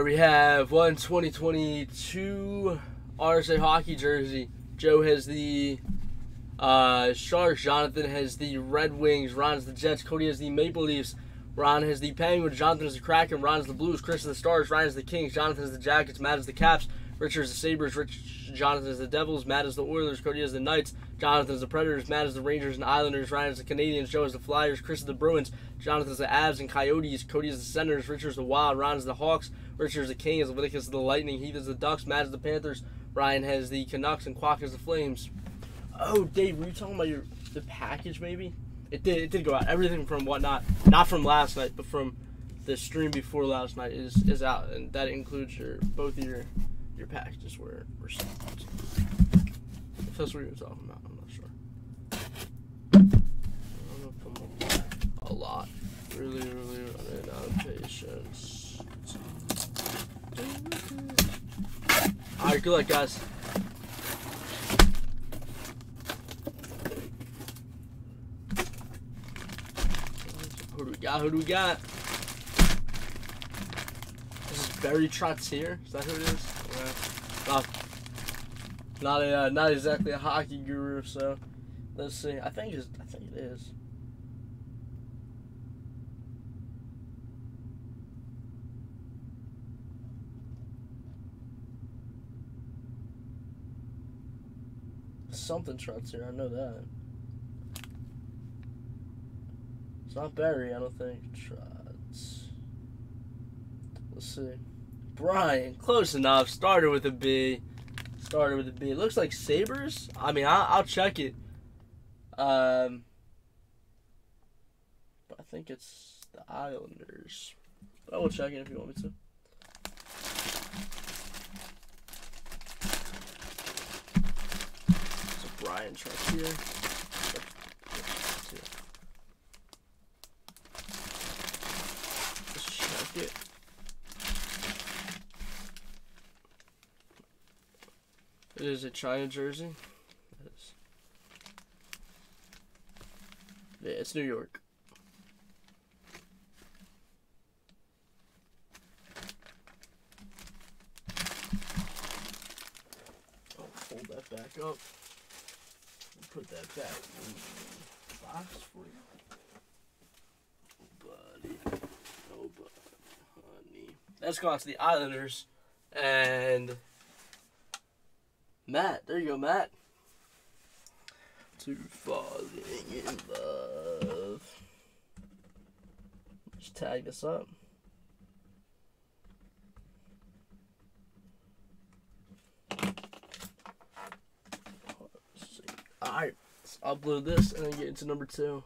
We have one 2022 RSA hockey jersey. Joe has the uh, Sharks. Jonathan has the Red Wings. Ron has the Jets. Cody has the Maple Leafs. Ron has the Penguins. Jonathan has the Kraken. Ron has the Blues. Chris has the Stars. Ryan has the Kings. Jonathan has the Jackets. Matt has the Caps. Richard has the Sabres. Rich, Jonathan has the Devils. Matt has the Oilers. Cody has the Knights. Jonathan has the Predators. Matt has the Rangers and Islanders. Ryan has the Canadiens. Joe has the Flyers. Chris has the Bruins. Jonathan has the Avs and Coyotes. Cody has the Senators. Richard has the Wild. Ron has the Hawks. Richard has the Kings. Leviticus has the Lightning. Heath has the Ducks. Matt has the Panthers. Ryan has the Canucks. And Quack has the Flames. Oh, Dave, were you talking about your the package maybe? It did. It did go out. Everything from whatnot, not from last night, but from the stream before last night is is out, and that includes your both of your your packages were were sent. If that's what you're talking about, I'm not sure. A lot. Really, really running out of patience. All right, good luck, guys. Who do we got? Who do we got? This is Barry Trottier. here. Is that who it is? Yeah. Not, a, uh, not exactly a hockey guru. So let's see. I think it's, I think it is. Something Trottier. I know that. It's not Barry, I don't think. Trots. Let's see. Bryan, close enough. Started with a B. Started with a B. It looks like Sabres. I mean, I'll, I'll check it. Um, but I think it's the Islanders. I will check it if you want me to. Bryan Trottier. Let's check it. It is a China jersey. It is. Yeah, it's New York. I'll fold that back up. Put that back in the box for you. Buddy. Oh, bud, honey. Let's go on to the Islanders. And Matt. There you go, Matt. To falling in love. Just tag this up. Alright, let's upload this and then get into number two.